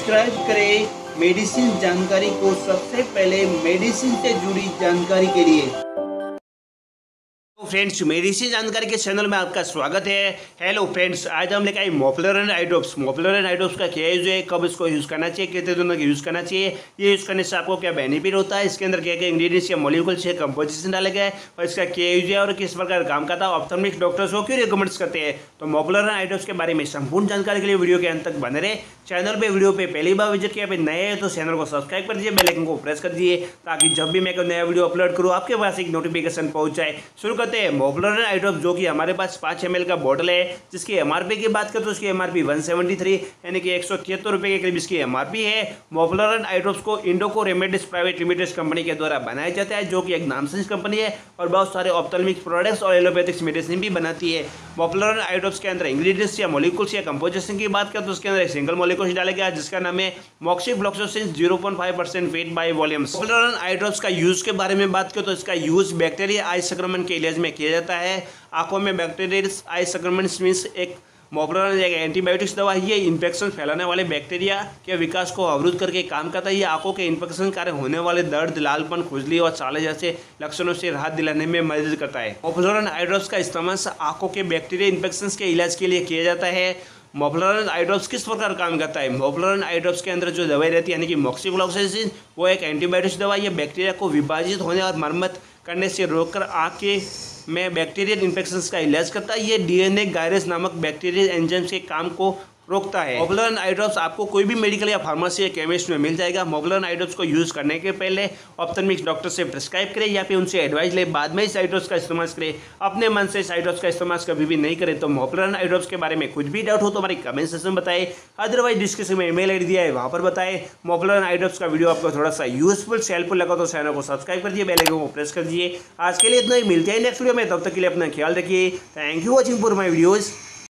Subscribe करें medicine जानकारी को सबसे पहले मेडिसिन से जुड़ी जानकारी के लिए। फ्रेंड्स मेडिसिन जानकारी के चैनल में आपका स्वागत है। हेलो फ्रेंड्स आज हम लेकर आए मोपलर एंड आइड्रोप्स मोपलर एंड आइड्रोप्स का क्या यूज़ है? कब इसको यूज़ करना चाहिए? कितने दिनों का यूज़ करना चाहिए? ये यूज़ करने से आपको क्या बेनिफिट होता है? इसके अंदर क्या क्या इंग्रीडियंट्स या मॉलिक्यूल्स या कंपोजिशन डाले गए और इसका क्या यूज़ है? और किस प्रकार काम करता है? ऑप्थमिक डॉक्टर्स को क्यों रिकमेंड्स करते हैं? तो मोपलर एंड आइड्रोप्स के बारे में संपूर्ण जानकारी के लिए वीडियो के अंत तक बने रहे। चैनल पर वीडियो पे पहली बार विज़िट किया नए हैं तो चैनल को सब्सक्राइब कर दीजिए बेल आइकन को प्रेस कर दीजिए, ताकि जब भी मैं कोई नया वीडियो अपलोड करूँ, आपके पास एक नोटिफिकेशन पहुँच जाए। शुरू करते हैं मोपलर आइड्रॉप जो कि हमारे पास पाँच एम का बॉटल है, जिसकी एमआरपी की बात करें तो उसकी एम आर पी यानी कि एक सौ के करीब इसकी एमआरपी है। मोपलर आइड्रोप्स को Indoco remedies private limited company के द्वारा बनाया जाता है, जो कि एक नामसेंस कंपनी है और बहुत सारे ऑप्थलमिक प्रोडक्ट्स और एलोपैथिक्स मेडिसिन भी बनाती है। मोपलर आइड्रोप्स के अंदर इंग्रीडियंट्स या मोलिकुल्स या कंपोजिशन की बात करें तो उसके अंदर एक सिंगल मोलिकुल्स डाला गया, जिसका नाम है मॉक्सी ब्लॉक्सोसिन ज़ीरो पॉइंट बाई वॉल्यूम का यूज़ के बारे में बात करें तो इसका यूज़ बैक्टीरिया आई संक्रमण के इलाज में किया जाता है। आँखों में बैक्टीरिया आई संक्रमण मीन्स एक मोपरन एक एंटीबायोटिक्स दवा, ये इन्फेक्शन फैलाने वाले बैक्टीरिया के विकास को अवरुद्ध करके काम करता है। ये आँखों के इन्फेक्शन कारण होने वाले दर्द, लालपन, खुजली और चाले जैसे लक्षणों से राहत दिलाने में मदद करता है। मोपलोरन आइड्रोप्स का इस्तेमाल आँखों के बैक्टीरिया इन्फेक्शन के इलाज के लिए किया जाता है। मोपलरन आइड्रोप्स किस प्रकार काम करता है? मोपलरन आइड्रोप्स के अंदर जो दवाई रहती है, यानी कि मॉक्सीफ्लॉक्साइसिन वो एक एंटीबायोटिक्स दवा। ये बैक्टीरिया को विभाजित होने और मरम्मत करने से रोककर के में बैक्टीरियल इन्फेक्शन का इलाज करता है। ये डीएनए गायरस नामक बैक्टीरियल एंजाइम्स के काम को रोकता है। मोबलन आइड्रॉप्स आपको कोई भी मेडिकल या फार्मेसी या केमिस्ट में मिल जाएगा। मोबलन आइड्रॉप्स को यूज़ करने के पहले ऑप्थमिक्स डॉक्टर से प्रिस्क्राइब करें या फिर उनसे एडवाइस ले। बाद में इस आइड्रॉप्स का इस्तेमाल करें। अपने मन से इस आइड्रॉप्स का इस्तेमाल कभी भी नहीं करें। तो मोबलन आइड्रॉप्स के बारे में कुछ भी डाउट हो तो हमारे कमेंट सेक्शन में बताएँ। अदरवाइज़ डिस्क्रिप्शन में ईमेल आईडी दिया है, वहाँ पर बताएँ। मोबलन आइड्रॉप्स का वीडियो आपको थोड़ा सा यूजफुल हेल्पफुल लगा तो चैनल को सब्सक्राइब कर दिए बेल को प्रेस कर दिए। आज के लिए इतना ही। मिलते हैं नेक्स्ट वीडियो में, तब तक के लिए अपना ख्याल रखिए। Thank you watching for my videos